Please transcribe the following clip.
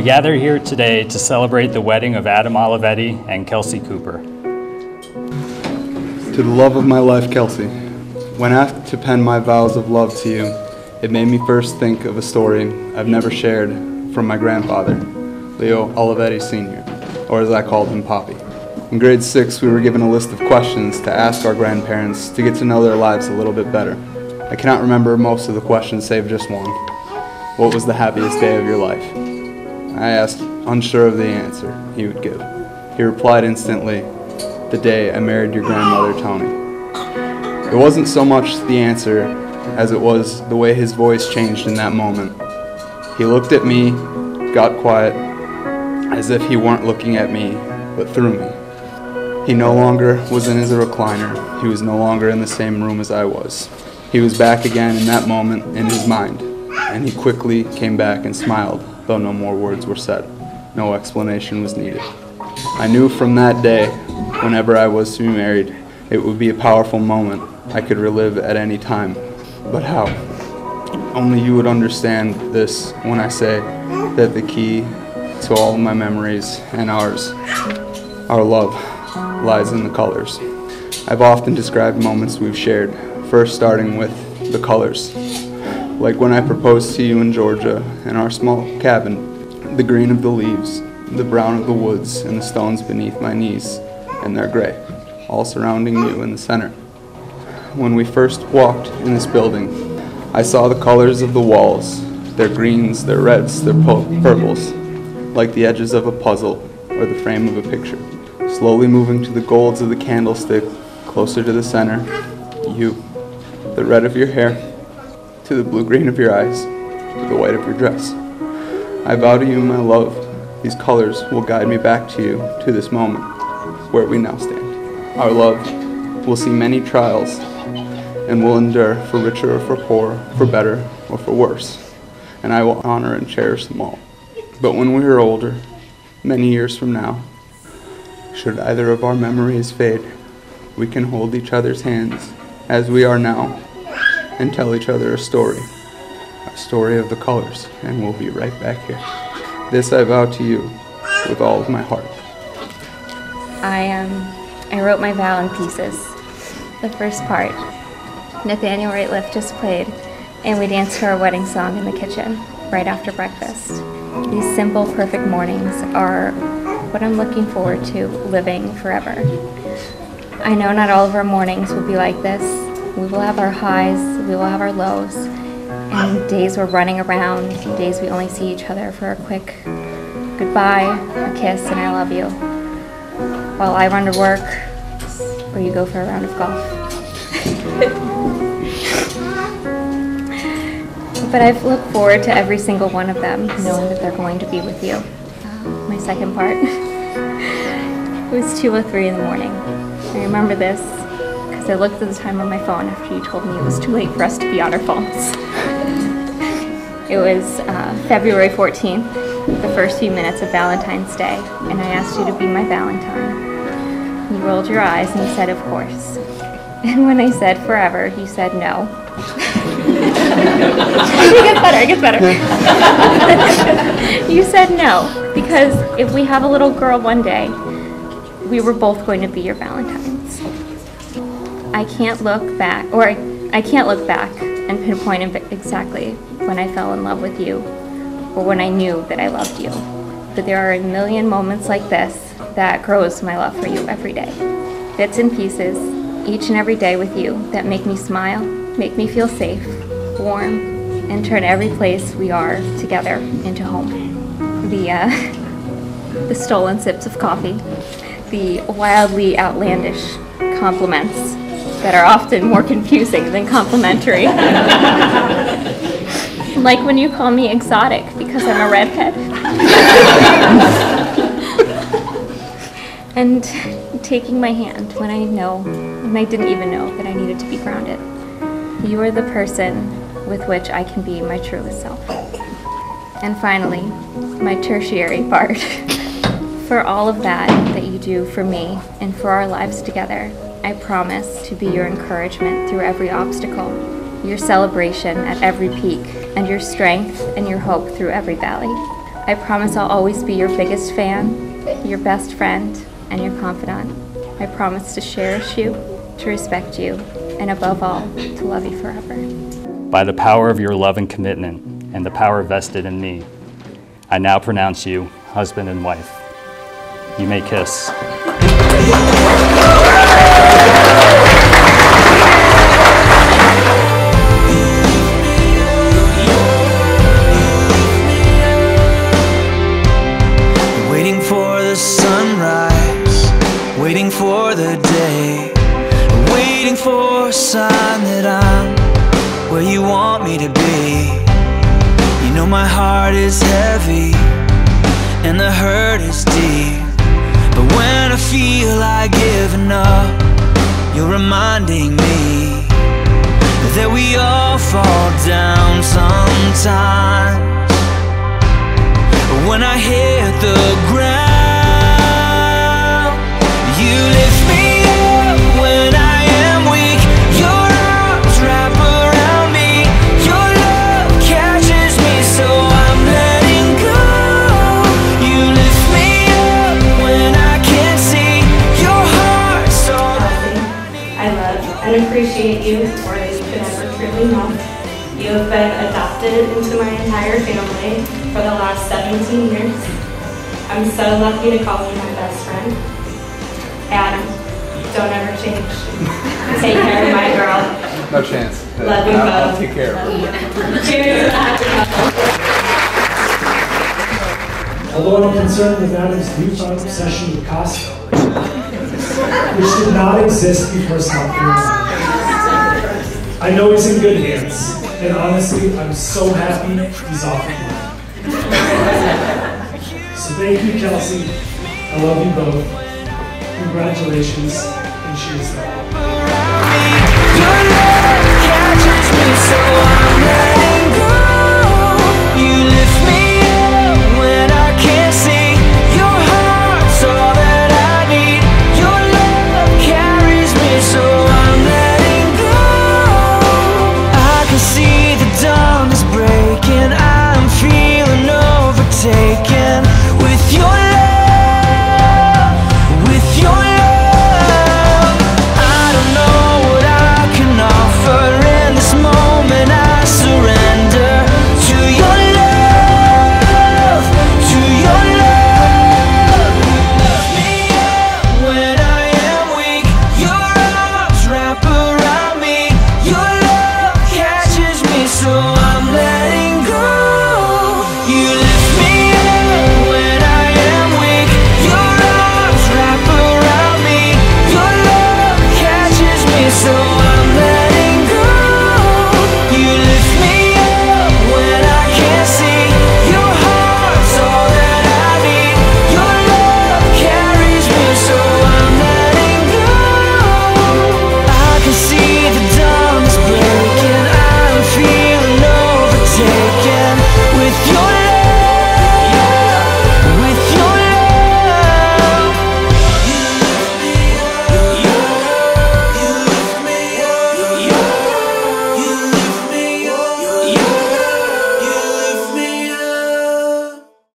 We gather here today to celebrate the wedding of Adam Olivetti and Kelsey Cooper. To the love of my life, Kelsey, when asked to pen my vows of love to you, it made me first think of a story I've never shared from my grandfather, Leo Olivetti Sr., or as I called him, Poppy. In grade six, we were given a list of questions to ask our grandparents to get to know their lives a little bit better. I cannot remember most of the questions save just one. What was the happiest day of your life? I asked, unsure of the answer he would give. He replied instantly, the day I married your grandmother, Tony. It wasn't so much the answer as it was the way his voice changed in that moment. He looked at me, got quiet, as if he weren't looking at me, but through me. He no longer was in his recliner. He was no longer in the same room as I was. He was back again in that moment in his mind, and he quickly came back and smiled, though no more words were said. No explanation was needed. I knew from that day, whenever I was to be married, it would be a powerful moment I could relive at any time. But how? Only you would understand this when I say that the key to all my memories and ours, our love, lies in the colors. I've often described moments we've shared, first starting with the colors. Like when I proposed to you in Georgia in our small cabin, the green of the leaves, the brown of the woods, and the stones beneath my knees, and their gray, all surrounding you in the center. When we first walked in this building, I saw the colors of the walls, their greens, their reds, their purples, like the edges of a puzzle or the frame of a picture slowly moving to the golds of the candlestick, closer to the center, you, the red of your hair, to the blue-green of your eyes, to the white of your dress. I vow to you, my love, these colors will guide me back to you, to this moment, where we now stand. Our love will see many trials and will endure for richer or for poor, for better or for worse, and I will honor and cherish them all. But when we are older, many years from now, should either of our memories fade, we can hold each other's hands as we are now and tell each other a story, a story of the colors, and we'll be right back here. This I vow to you with all of my heart. I um, I wrote my vow in pieces. The first part, Nathaniel Rateliff just played, and we danced to our wedding song in the kitchen right after breakfast. These simple, perfect mornings are what I'm looking forward to living forever. I know not all of our mornings will be like this. We will have our highs, we will have our lows, and days we're running around, days we only see each other for a quick goodbye, a kiss, and I love you. While I run to work, or you go for a round of golf. but I've looked forward to every single one of them, knowing that they're going to be with you my second part. it was 2.03 in the morning. I remember this I looked at the time on my phone after you told me it was too late for us to be on our phones. it was uh, February 14th, the first few minutes of Valentine's Day, and I asked you to be my Valentine. You rolled your eyes and said, of course. And when I said forever, you said no. it gets better, it gets better. you said no, because if we have a little girl one day, we were both going to be your Valentines. I can't look back, or I, can't look back and pinpoint exactly when I fell in love with you, or when I knew that I loved you. But there are a million moments like this that grows my love for you every day. Bits and pieces, each and every day with you, that make me smile, make me feel safe, warm, and turn every place we are together into home. The, uh, the stolen sips of coffee, the wildly outlandish compliments that are often more confusing than complimentary. like when you call me exotic because I'm a redhead. and taking my hand when I know, when I didn't even know that I needed to be grounded. You are the person with which I can be my truest self. And finally, my tertiary part. for all of that that you do for me and for our lives together, I promise to be your encouragement through every obstacle, your celebration at every peak, and your strength and your hope through every valley. I promise I'll always be your biggest fan, your best friend, and your confidant. I promise to cherish you, to respect you, and above all, to love you forever. By the power of your love and commitment and the power vested in me, I now pronounce you husband and wife. You may kiss. You want me to be. You know my heart is heavy and the hurt is deep. But when I feel like giving up, you're reminding me that we all fall down sometimes. Appreciate you more than you could ever truly know. You have been adopted into my entire family for the last 17 years. I'm so lucky to call you my best friend. Adam, don't ever change. Take care of my girl. No chance. Love you I'll, I'll both. take care of her. Cheers. Happy Although I'm concerned with Adam's newfound obsession with Costco, which did not exist before South Carolina. I know he's in good hands, and honestly, I'm so happy he's off of mine. So thank you, Kelsey. I love you both. Congratulations, and cheers.